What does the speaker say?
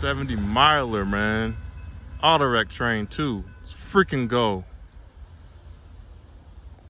70 miler, man. Auto wreck train too. It's freaking go.